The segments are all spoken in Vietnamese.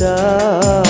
दा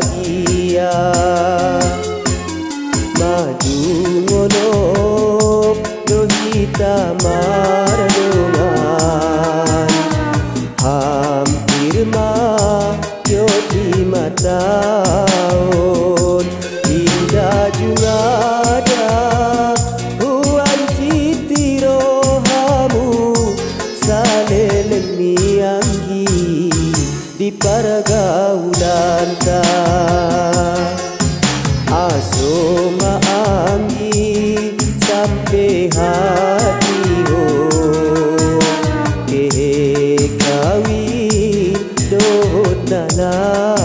bahagia. Madu ngodok do aso maangi sampai hatiho Kekawi dot dalam